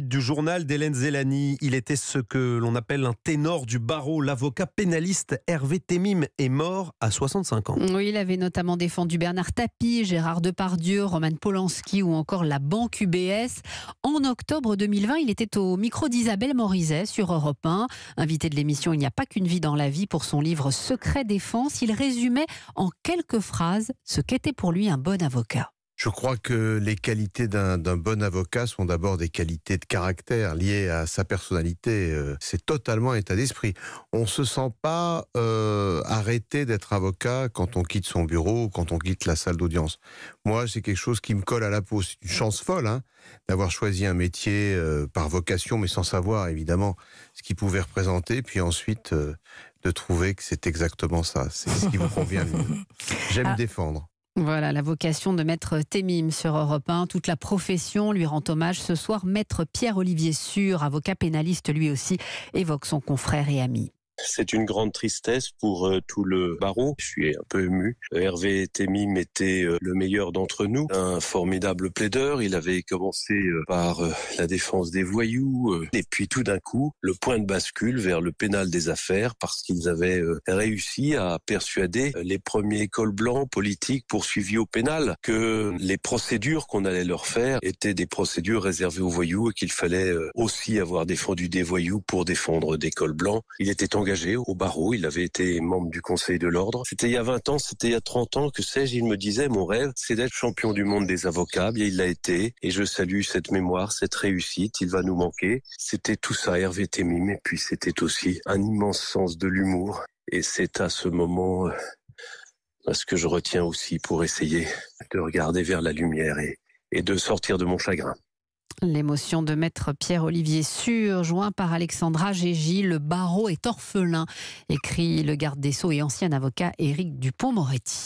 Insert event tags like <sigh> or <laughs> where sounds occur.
Du journal d'Hélène Zélani, il était ce que l'on appelle un ténor du barreau. L'avocat pénaliste Hervé Temim est mort à 65 ans. Oui, il avait notamment défendu Bernard Tapie, Gérard Depardieu, Roman Polanski ou encore la banque UBS. En octobre 2020, il était au micro d'Isabelle Morizet sur Europe 1. Invité de l'émission Il n'y a pas qu'une vie dans la vie pour son livre Secret défense, il résumait en quelques phrases ce qu'était pour lui un bon avocat. Je crois que les qualités d'un bon avocat sont d'abord des qualités de caractère liées à sa personnalité. Euh, c'est totalement un état d'esprit. On ne se sent pas euh, arrêté d'être avocat quand on quitte son bureau ou quand on quitte la salle d'audience. Moi, c'est quelque chose qui me colle à la peau. C'est une chance folle hein, d'avoir choisi un métier euh, par vocation, mais sans savoir évidemment ce qu'il pouvait représenter. Puis ensuite, de trouver que c'est exactement ça. C'est ce qui vous convient. <laughs> J'aime ah. défendre. Voilà la vocation de Maître Témim sur Europe 1. Toute la profession lui rend hommage ce soir. Maître Pierre-Olivier Sûr, avocat pénaliste lui aussi, évoque son confrère et ami. C'est une grande tristesse pour euh, tout le barreau. Je suis un peu ému. Hervé Temim était euh, le meilleur d'entre nous, un formidable plaideur. Il avait commencé euh, par la défense des voyous, et puis tout d'un coup, le point de bascule vers le pénal des affaires, parce qu'ils avaient réussi à persuader les premiers cols blancs politiques poursuivis au pénal que les procédures qu'on allait leur faire étaient des procédures réservées aux voyous et qu'il fallait aussi avoir défendu des voyous pour défendre des cols blancs. Il était au barreau, il avait été membre du Conseil de l'Ordre. C'était il y a 20 ans, c'était il y a 30 ans, que sais-je, il me disait, mon rêve, c'est d'être champion du monde des avocats. Bien, il l'a été, et je salue cette mémoire, cette réussite, il va nous manquer. C'était tout ça, Hervé Temim, et puis c'était aussi un immense sens de l'humour. Et c'est à ce moment euh, ce que je retiens aussi pour essayer de regarder vers la lumière et, et de sortir de mon chagrin. L'émotion de maître Pierre-Olivier Sûr, joint par Alexandra Gégy, le barreau est orphelin, écrit le garde des Sceaux et ancien avocat Éric Dupont-Moretti.